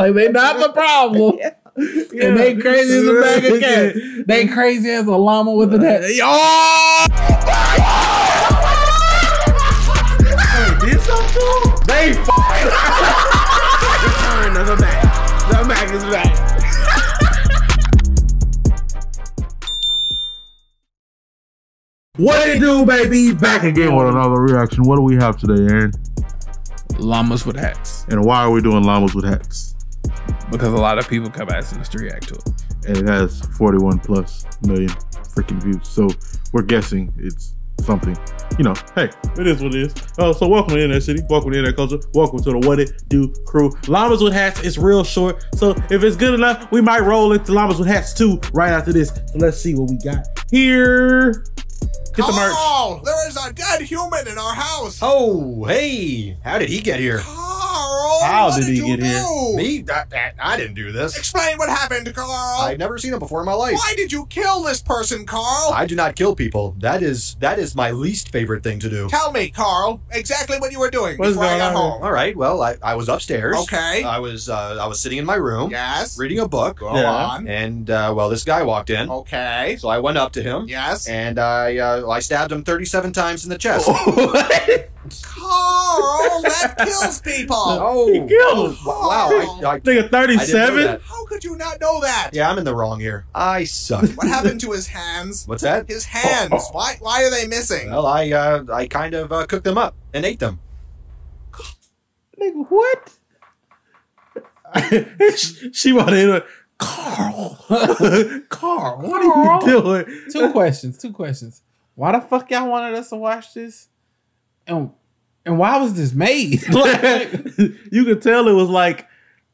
Like they not the problem. And they crazy as a bag of cats. They crazy as a llama with a head. Oh! Did something? They Return of the Mac. The Mac is back. What it do, baby? Back again with another reaction. What do we have today, Aaron? llamas with hats. And why are we doing llamas with hats? Because a lot of people come asking us to react to it. And it has 41 plus million freaking views. So we're guessing it's something. You know, hey, it is what it is. Oh, so welcome to Internet City. Welcome to Internet Culture. Welcome to the What It Do crew. Llamas with hats is real short. So if it's good enough, we might roll into Llamas with hats too right after this. So let's see what we got here. Get the merch. Oh, there is a dead human in our house. Oh, hey. How did he get here? Ah, Carl, How what did he you get here? do? Me? I, I, I didn't do this. Explain what happened, Carl. I've never seen him before in my life. Why did you kill this person, Carl? I do not kill people. That is that is my least favorite thing to do. Tell me, Carl, exactly what you were doing What's before I got on home. All right. Well, I, I was upstairs. Okay. I was uh, I was sitting in my room Yes. reading a book, Go Yeah. on. and uh, well, this guy walked in. Okay. So I went up to him. Yes. And I uh, I stabbed him 37 times in the chest. Carl, that kills people. Oh, He killed him. wow! I, I, Nigga, I didn't know 37? How could you not know that? Yeah, I'm in the wrong here. I suck. What happened to his hands? What's that? His hands. Why? Why are they missing? Well, I uh, I kind of uh, cooked them up and ate them. Nigga, what? she wanted to hit her. Carl. Carl, what are you doing? Two questions. Two questions. Why the fuck y'all wanted us to watch this? And and why was this made? like, you could tell it was like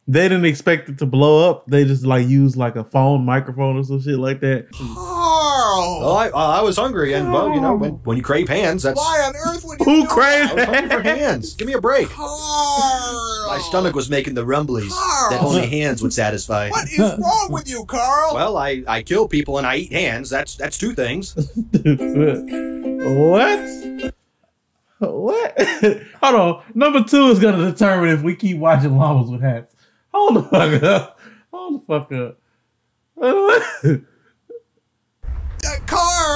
they didn't expect it to blow up. They just like used like a phone microphone or some shit like that. Carl. Well, I, I was hungry, and well, you know, when, when you crave hands, that's Why on earth would you Who do craves I for hands. Give me a break. Carl. My stomach was making the rumblies Carl. that only hands would satisfy. What is wrong with you, Carl? Well, I, I kill people and I eat hands. That's that's two things. what? What? Hold on. Number two is gonna determine if we keep watching llamas with hats. Hold the fuck up. Hold the fuck up.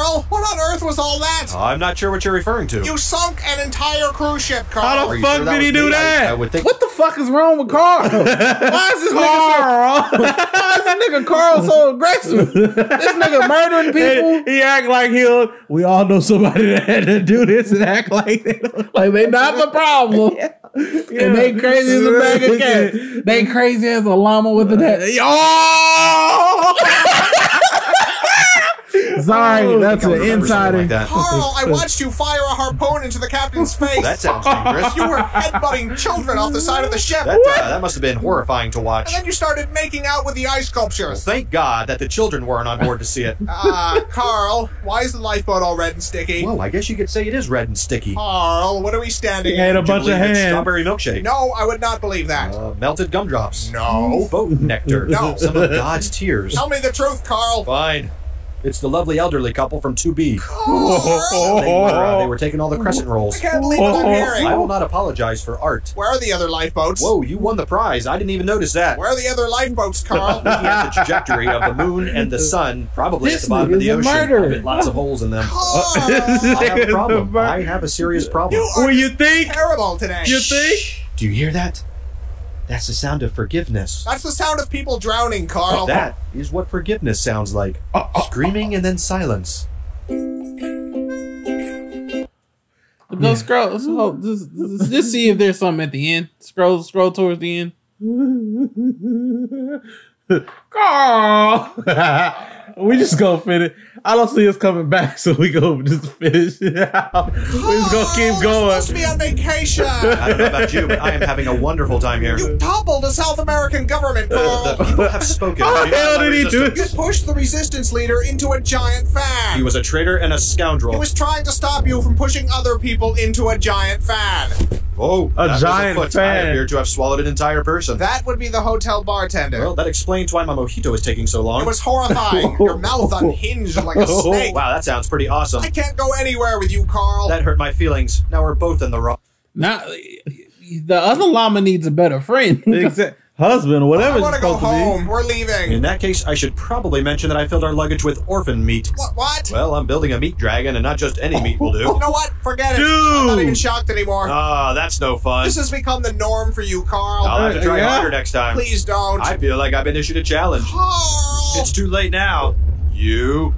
Uh, Carl, what on earth was all that? I'm not sure what you're referring to. You sunk an entire cruise ship, Carl. How the Are you fuck sure that did he was do me? I- that? I, would think. what the fuck is wrong with Carl? Why is this nigga so, why is this nigga Carl so aggressive? This nigga murdering people. He, he act like he'll. We all know somebody that had to do this and act like that. Like they not the problem. And they crazy as a bag of cats. They crazy as a llama with a head. Oh! Sorry, that's an remember something insider. Like that. Carl, I watched you fire a harpoon into the captain's face. that sounds dangerous. you were headbutting children off the side of the ship. That, uh, that must have been horrifying to watch. And then you started making out with the ice sculptures. Thank God that the children weren't on board to see it. Ah, Carl, why is the lifeboat all red and sticky? Well, I guess you could say it is red and sticky. Carl, what are we standing He had a bunch of Believe hands. Strawberry milkshake. No, I would not believe that. Uh, melted gumdrops. No. Boat nectar. No. Some of God's tears. Tell me the truth, Carl. Fine. It's the lovely elderly couple from 2B. Carl! They were, uh, they were taking all the crescent rolls. I rolls. can't believe what I'm hearing. I will not apologize for art. Where are the other lifeboats? Whoa, you won the prize. I didn't even notice that. Where are the other lifeboats, Carl? Looking at the trajectory of the moon and the sun, probably at This the bottom of nigga's the a ocean. murderer. I bet lots of holes in them. Carl, I have a problem. I have a serious problem. you are Well, you think? terrible today. You think? Do you hear that? That's the sound of forgiveness. That's the sound of people drowning, Carl. That is what forgiveness sounds like. Screaming and then silence. Go scroll. So, just, just, just see if there's something at the end. Scroll, scroll towards the end. Carl. we just gonna finish. I don't see us coming back, so we go just finish it out. we just gonna keep We're going. supposed to be on vacation. I don't know about you, but I am having a wonderful time here. you toppled the South American government, Carl. The people have spoken. How the hell did he do resistance. You pushed the resistance leader into a giant fan. He was a traitor and a scoundrel. He was trying to stop you from pushing other people into a giant fan. Oh, A giant foot. fan. I appear to have swallowed an entire person. That would be the hotel bartender. well, that explains why my mojito is taking so long. it was horrifying. Your mouth unhinged like a snake. wow, that sounds pretty awesome. I can't go anywhere with you, Carl. That hurt my feelings. Now we're both in the wrong. Now, the other llama needs a better friend. Exact- husband or whatever I it's want to go supposed to be. home. We're leaving. In that case, I should probably mention that I filled our luggage with orphan meat. What? What? Well, I'm building a meat dragon, and not just any meat will do. You know what? Forget it. I'm not even shocked anymore. Ah, that's no fun. this has become the norm for you, Carl. I'll have to try Yeah. harder next time. Please don't. I feel like I've been issued a challenge. Carl. It's too late now. You.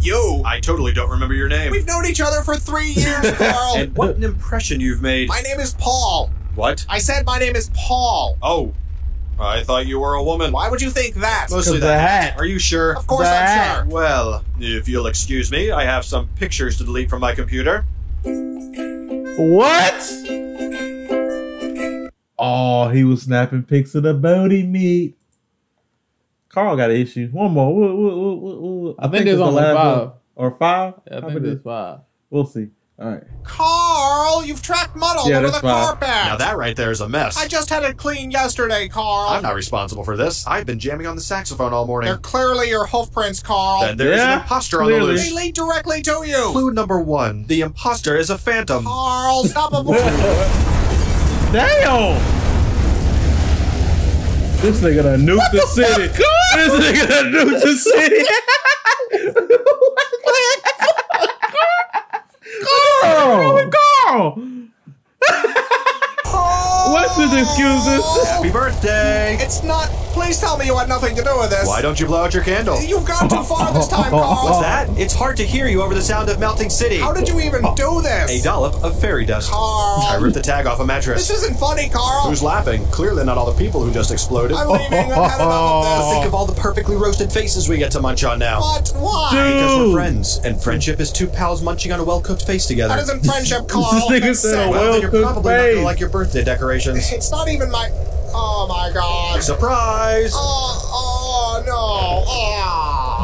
you. I totally don't remember your name. We've known each other for three years, Carl. And what an impression you've made. my name is Paul. What? I said my name is Paul. Oh, I thought you were a woman. Why would you think that? Mostly the the hat. hat. Are you sure? Of course That. I'm sure. Well, if you'll excuse me, I have some pictures to delete from my computer. What? Oh, he was snapping pics of the booty meat. Carl got an issue. One more. We'll- we'll- we'll- we'll- we'll- I think there's it's the only last five. one. Or five? I How think many- there's five. We'll see. All right. Carl, you've tracked mud all Yeah, over that's the fine. carpet. Now that right there is a mess. I just had it cleaned yesterday, Carl. I'm not responsible for this. I've been jamming on the saxophone all morning. They're clearly your hoof prints, Carl. Then there's Yeah, an imposter on the clearly. they loose. lead directly to you. Clue number one: the imposter is a phantom. Carl, stop avoiding. Damn! This nigga done nuked the, city. This nigga done nuked the city. Carl! Carl! What's his excuses? Happy birthday! It's not. Please tell me you had nothing to do with this. Why don't you blow out your candle? You've gone too far this time, Carl. What's that? It's hard to hear you over the sound of melting city. How did you even do this? A dollop of fairy dust. Carl. I ripped the tag off a mattress. This isn't funny, Carl. Who's laughing? Clearly not all the people who just exploded. I'm leaving. I've had enough of Think of all the perfectly roasted faces we get to munch on now. What? Why? Because we're friends, and friendship is two pals munching on a well-cooked face together. That isn't friendship, Carl. This nigga That's said sick. a well, then you're well-cooked probably not gonna like your birthday decorations. It's not even my. Oh my god. Surprise! Oh, oh no. Oh.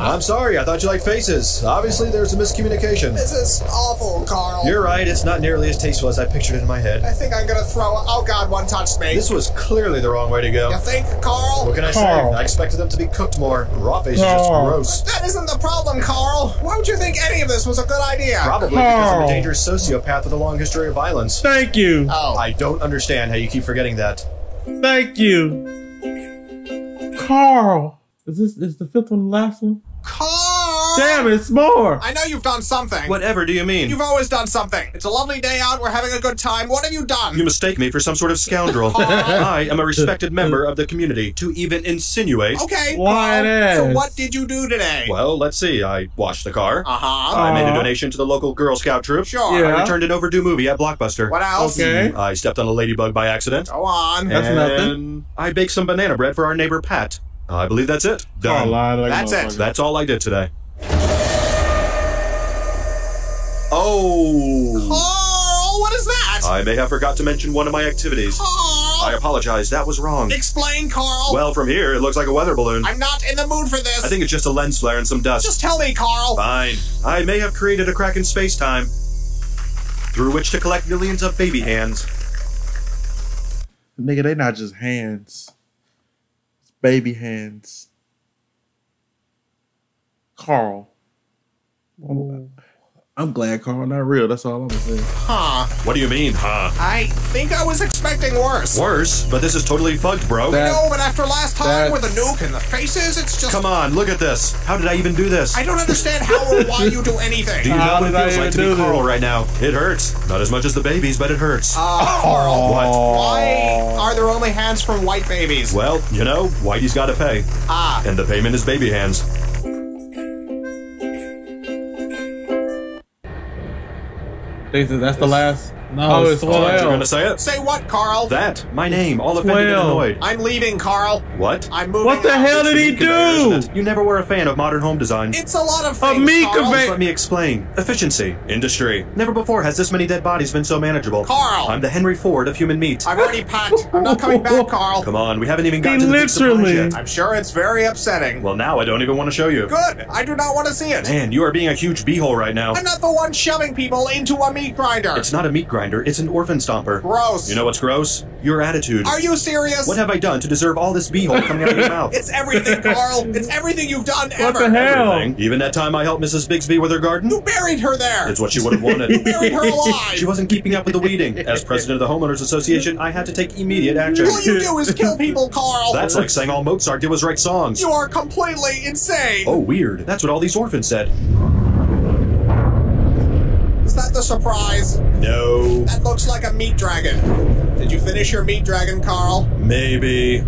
I'm sorry, I thought you liked faces. Obviously, there's a miscommunication. This is awful, Carl. You're right, it's not nearly as tasteful as I pictured it in my head. I think I'm gonna throw. Oh god, one touched me. This was clearly the wrong way to go. You think, Carl? What can I Carl. say? I expected them to be cooked more. Raw face is just Carl. gross. That isn't the problem, Carl. Why would you think any of this was a good idea? Probably because I'm a dangerous sociopath with a long history of violence. Thank you. Oh. I don't understand how you keep forgetting that. Thank you. Carl. Is this is the fifth one the last one? Carl! Damn, it's more. I know you've done something. Whatever do you mean? You've always done something. It's a lovely day out. We're having a good time. What have you done? You mistake me for some sort of scoundrel. I am a respected member of the community. To even insinuate. okay, Lying Carl. So what did you do today? Well, let's see. I washed the car. Uh huh. I made a donation to the local Girl Scout troop. Sure. Yeah. I returned an overdue movie at Blockbuster. What else? Okay. I stepped on a ladybug by accident. Go on. That's nothing. I baked some banana bread for our neighbor Pat. I believe that's it. Done. lied like That's it. That's all I did today. Oh. Carl, what is that? I may have forgot to mention one of my activities. I apologize, that was wrong. Explain, Carl. Well, from here, it looks like a weather balloon. I'm not in the mood for this. I think it's just a lens flare and some dust. Just tell me, Carl. Fine. I may have created a crack in space time through which to collect millions of baby hands. Nigga, they not just hands. It's baby hands. Carl. I'm, I'm glad Carl not real. That's all I'm gonna say. Huh. What do you mean, huh? I think I was expecting worse. Worse, but this is totally fucked, bro. That- No, but after last time That's- with the nuke and the faces, it's just. Come on, look at this. How did I even do this? I don't understand how or why you do anything. Do you How know what it feels like to be do Carl right now? It hurts. Not as much as the babies, but it hurts. Uh, Carl, What? why are there only hands from white babies? Well, you know, Whitey's gotta pay. Ah, And the payment is baby hands. That's the last. No, oh, it's it's Aren't you 12. gonna say it? say what, Carl? That, my name, all offended and annoyed. I'm leaving, Carl. What? I'm moving. What the out. hell did he do? You never were a fan of modern home design. It's a lot of things. meat Carl. Let me explain. Efficiency, industry. Never before has this many dead bodies been so manageable. Carl. I'm the Henry Ford of human meat. I've already packed. I'm not coming back, Carl. Come on, we haven't even gotten He to the big literally- yet. I'm sure it's very upsetting. Well, now I don't even want to show you. Good. I do not want to see it. Man, you are being a huge beehole right now. I'm not the one shoving people into a meat grinder. It's not a meat grinder, it's an orphan stomper. gross. You know what's gross? Your attitude. Are you serious? What have I done to deserve all this beehole coming out of your mouth? It's everything, Carl. It's everything you've done What ever. the hell? Everything. Even that time I helped Mrs. Bigsby with her garden? You buried her there. It's what she would have wanted. you buried her alive. She wasn't keeping up with the weeding. As president of the Homeowners Association, I had to take immediate action. All you do is kill people, Carl. That's like saying all Mozart did was write songs. You are completely insane. Oh, weird. That's what all these orphans said. Is that the surprise? No. That looks like a meat dragon. Did you finish your meat dragon, Carl? Maybe.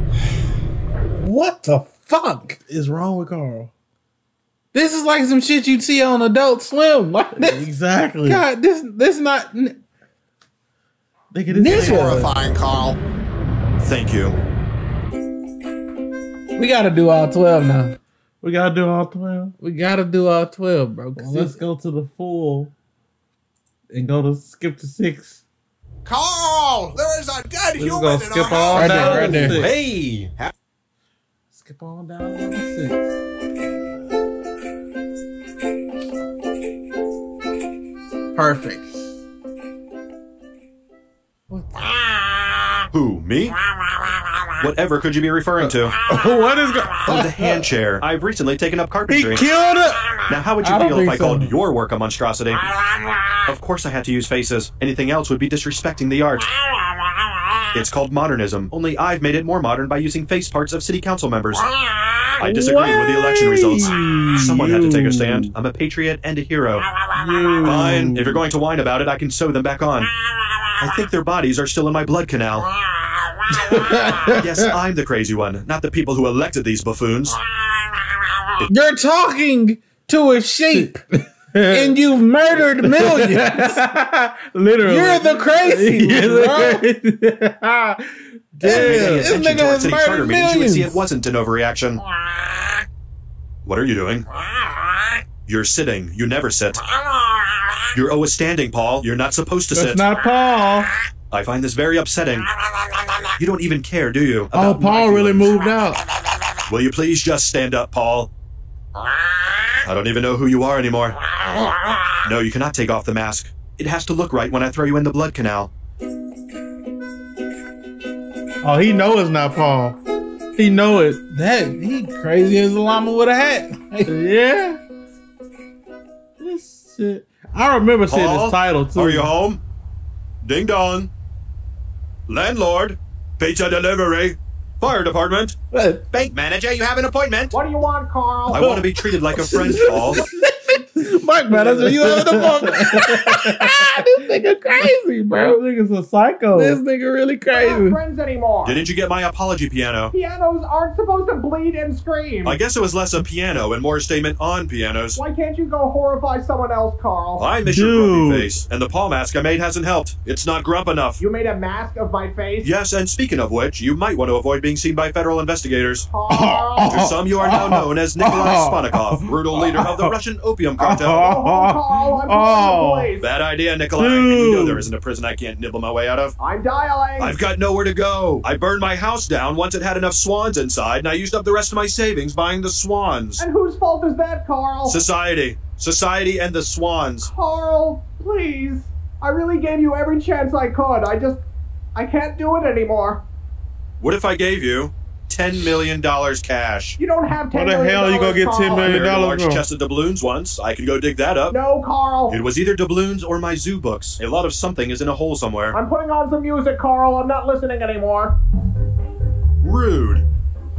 What the fuck? is wrong with Carl? This is like some shit you'd see on Adult Swim. Like this, Exactly. God, this this not. Nigga, this Nigga. Horrifying, Carl. Thank you. We gotta do all twelve now. We gotta do all twelve. We gotta do all twelve, bro. Well, let's go to the full and go to skip to six. Carl, there is a dead Let's human go in skip our on Right house. there, down right to there. Hey! Skip on down to number six. perfect. Ah. Who, me? Ah. Whatever could you be referring to? what is going? Oh, the hand chair. I've recently taken up carpentry. He killed it. Now, how would you I don't feel if think I so. called your work a monstrosity? Of course I had to use faces. Anything else would be disrespecting the art. It's called modernism, only I've made it more modern by using face parts of city council members. I disagree with the election results. Someone had to take a stand. I'm a patriot and a hero. Fine, if you're going to whine about it, I can sew them back on. I think their bodies are still in my blood canal. Yes, I'm the crazy one, not the people who elected these buffoons. You're talking to a sheep, and you've murdered millions. Literally. You're the crazy one, bro. Paying This attention nigga to our has murdered meetings, you would see it wasn't an overreaction. What are you doing? You're sitting. You never sit. You're always standing, Paul. You're not supposed to That's sit. not Paul. I find this very upsetting. You don't even care, do you? Oh, Paul really moved out. Will you please just stand up, Paul? I don't even know who you are anymore. No, you cannot take off the mask. It has to look right when I throw you in the blood canal. Oh, he know it's not Paul. He know it. That he crazy as a llama with a hat. Yeah. This shit. I remember seeing Paul, his title too. Are you home? Ding dong. Landlord. Pizza delivery. Fire department. Bank manager, you have an appointment. What do you want, Carl? I want to be treated like a friend, Paul. Mike, man, that's what you have the fuck. this nigga crazy, Bro, bro. this nigga's a psycho. This nigga really crazy. friends anymore. Didn't you get my apology piano? Pianos aren't supposed to bleed and scream. I guess it was less a piano and more a statement on pianos. Why can't you go horrify someone else, Carl? I miss your grumpy face, and the paw mask I made hasn't helped. It's not grump enough. You made a mask of my face? Yes, and speaking of which, you might want to avoid being seen by federal investigators. Carl. To some, you are now known as Nikolai Sponikov, brutal leader of the Russian opium cartel. Oh, Carl, I'm Oh. the police. Bad idea, Nikolai. And you know Dude. there isn't a prison I can't nibble my way out of. I'm dialing. I've got nowhere to go. I burned my house down once it had enough swans inside, and I used up the rest of my savings buying the swans. And whose fault is that, Carl? Society. Society and the swans. Carl, please. I really gave you every chance I could. I just. I can't do it anymore. What if I gave you $10 million cash? You don't have ten Where the million hell you gonna get dollars, 10 Carl. I million? married a dollars large from? chest of doubloons once. I can go dig that up. No, Carl. It was either doubloons or my zoo books. A lot of something is in a hole somewhere. I'm putting on some music, Carl. I'm not listening anymore. Rude.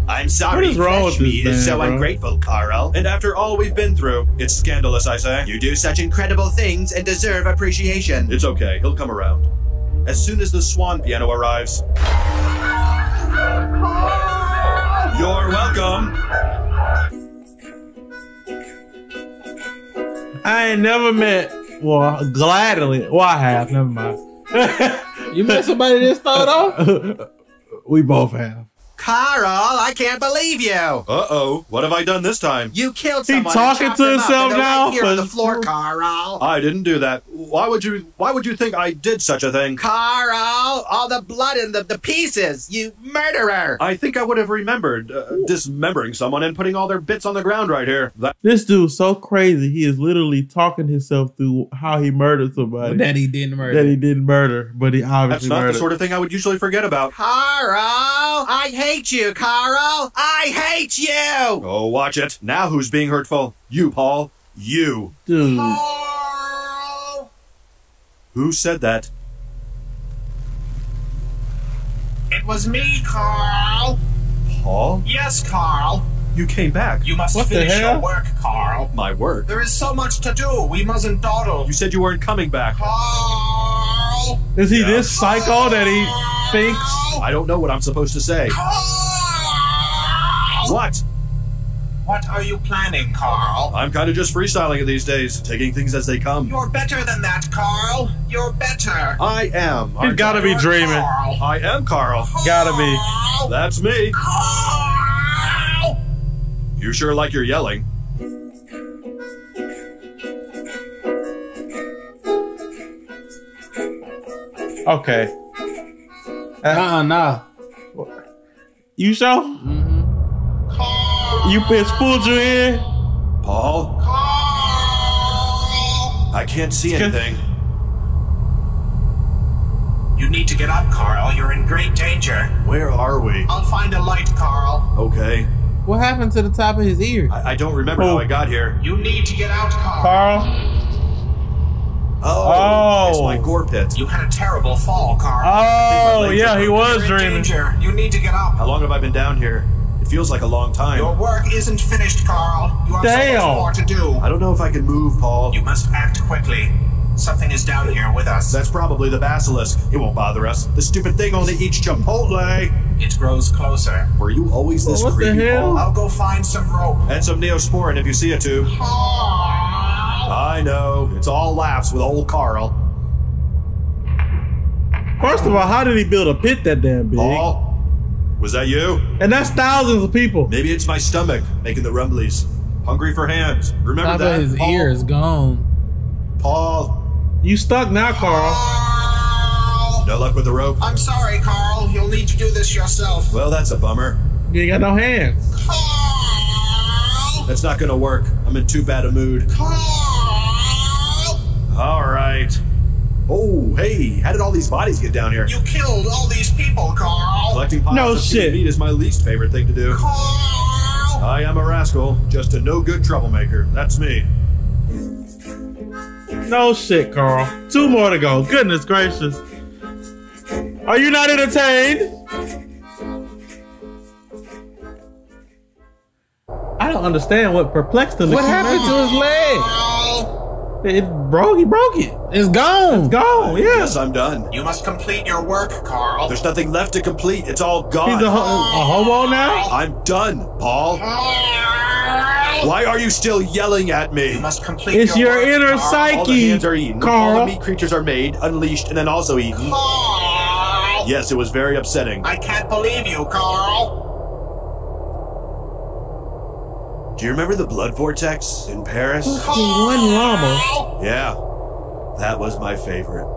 I'm sorry, What is wrong with Meat this is so bro? ungrateful, Carl. And after all we've been through, it's scandalous, I say. You do such incredible things and deserve appreciation. It's okay, he'll come around. As soon as the swan piano arrives. You're welcome. I ain't never met. Well, gladly. Well, I have. Never mind. You met somebody that start off? we both have. Carl, I can't believe you. Uh-oh. What have I done this time? You killed He someone. talking to himself now? Right here on the floor, Carl. I didn't do that. Why would you why would you think I did such a thing? Carl, all the blood and the, the pieces. You murderer. I think I would have remembered uh, dismembering someone and putting all their bits on the ground right here. That This dude's so crazy. He is literally talking himself through how he murdered somebody that he didn't murder. that he didn't murder, but he obviously. that's obviously not murdered. the sort of thing I would usually forget about. Carl, I hate you, Carl. I hate you. Oh, watch it. Now who's being hurtful? You, Paul. You. Dude, Carl. Who said that? It was me, Carl. Paul? Yes, Carl. You came back. You must What the finish hell? your work, Carl. Oh, my work. There is so much to do. We mustn't dawdle. You said you weren't coming back. Carl. is he Yeah. this psycho that he thinks? I don't know what I'm supposed to say. Carl. What? What are you planning, Carl? I'm kind of just freestyling it these days, taking things as they come. You're better than that, Carl. You're better. I am. He's aren't gotta be dreaming. Carl. I am Carl. Gotta be. That's me. Carl. You sure like your yelling. Okay. Uh-uh, nah. You sure? Carl. You been spooled you in? Paul? Carl. I can't see anything. You need to get up, Carl. You're in great danger. Where are we? I'll find a light, Carl. Okay. What happened to the top of his ear? I, I don't remember how Oh. I got here. You need to get out, Carl. Carl? Oh, Oh. it's my gore pit. You had a terrible fall, Carl. Oh, yeah, he was You're dreaming. danger. You need to get up. How long have I been down here? It feels like a long time. Your work isn't finished, Carl. You have Damn. so much more to do. I don't know if I can move, Paul. You must act quickly. Something is down here with us. That's probably the basilisk. It won't bother us. The stupid thing only eats Chipotle. It grows closer. Were you always this What the creepy, hell? Paul? I'll go find some rope. And some Neosporin if you see a tube. Carl. I know. It's all laughs with old Carl. First of all, how did he build a pit that damn big? Paul? Was that you? And that's thousands of people. Maybe it's my stomach making the rumblies. Hungry for hands. Remember Top that? of his Paul? ear is gone. Paul. You stuck now, Carl. Carl. No luck with the rope? I'm sorry, Carl. You'll need to do this yourself. Well, that's a bummer. You ain't got no hands. Carl. That's not gonna work. I'm in too bad a mood. Carl. All right. Oh, hey, how did all these bodies get down here? You killed all these people, Carl. Collecting piles No of shit. human meat is my least favorite thing to do. Carl. I am a rascal, just a no good troublemaker. That's me. No shit, Carl. Two more to go. Goodness gracious. Are you not entertained? I don't understand what perplexed him. to What happened to his leg? Carl. It broke. He broke it. It's gone. It's gone. Yeah. Yes, I'm done. You must complete your work, Carl. There's nothing left to complete. It's all gone. He's a, ho- a homo now. I'm done, Paul. Why are you still yelling at me? You must complete It's your work, inner Carl. psyche. All the hands are eaten. All the meat creatures are made, unleashed, and then also eaten. Carl. Yes, it was very upsetting. I can't believe you, Carl. Do you remember the blood vortex in Paris? One llama. Yeah, that was my favorite.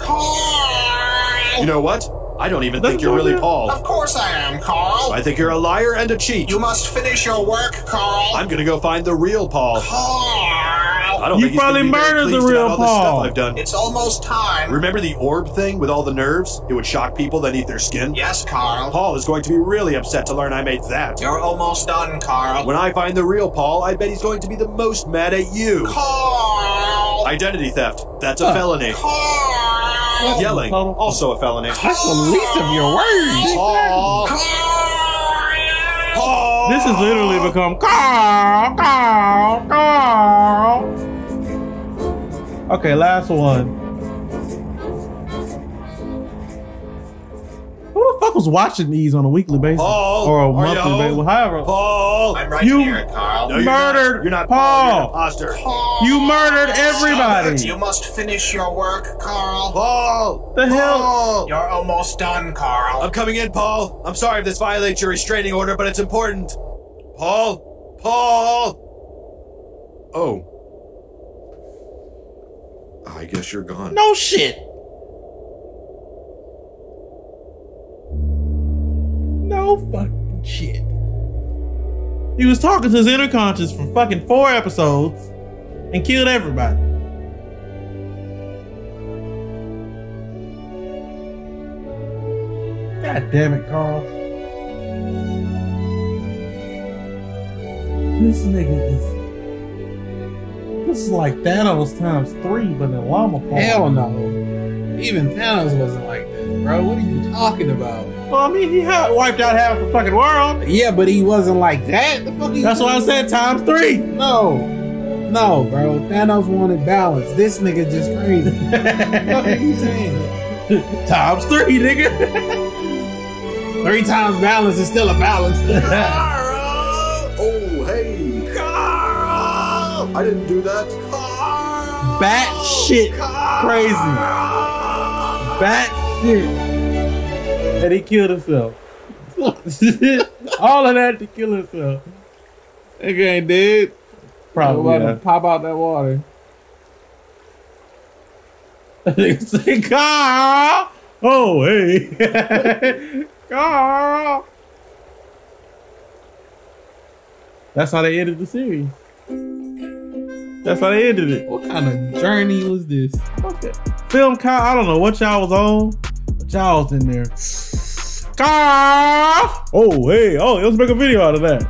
Carl. You know what? I don't even That's think you're really not- Paul. Of course I am, Carl. I think you're a liar and a cheat. You must finish your work, Carl. I'm gonna go find the real Paul. I don't You think probably murdered the real about all Paul. stuff I've done. It's almost time. Remember the orb thing with all the nerves? It would shock people, then eat their skin. Yes, Carl. Paul is going to be really upset to learn I made that. You're almost done, Carl. When I find the real Paul, I bet he's going to be the most mad at you. Carl. Identity theft. That's a felony. Carl. Yelling. Total- Also a felony. That's the least of your worries. Paul. Carl. This has literally become Carl, Carl, Carl. Okay, last one. Who the fuck was watching these on a weekly basis Paul, or a monthly home? basis. However, Paul. I'm right You- here, Carl. No, you're murdered not. You're not Paul. Paul. You're an imposter. you murdered everybody. it. You must finish your work, Carl. Paul. The hell? You're almost done, Carl. I'm coming in, Paul. I'm sorry if this violates your restraining order, but it's important. Paul? Paul? Oh. I guess you're gone. No shit. No fucking shit. He was talking to his inner conscience for fucking four episodes and killed everybody. God damn it, Carl. This nigga is. This is like Thanos times three, but in llama form. Hell no. Even Thanos wasn't like this, bro. What are you talking about? Well, I mean, he had wiped out half the fucking world. Yeah, but he wasn't like that. The fuck That's why I said times three. No. No, bro. Thanos wanted balance. This nigga just crazy. what are you saying? times three, nigga. Three times balance is still a balance. I didn't do that. Carl! Bat shit crazy. Bat shit. And he killed himself. All of that to kill himself. Nigga ain't dead. Probably. About to Yeah. pop out that water. Nigga say, Carl. Oh, hey. Carl. That's how they ended the series. That's how they ended it. What kind of journey was this? Okay. Film Cow, I don't know what y'all was on, but y'all was in there. Carl! Oh, hey, oh, let's make a video out of that.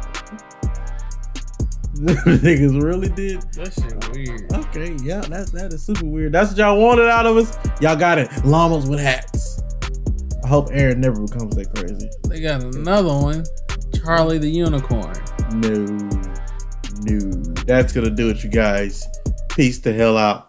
Niggas really did. That shit weird. Okay, yeah, that's that is super weird. That's what y'all wanted out of us. Y'all got it. Llamas with hats. I hope Aaron never becomes that crazy. They got another one. Charlie the Unicorn. No, no. That's gonna do it, you guys. Peace the hell out.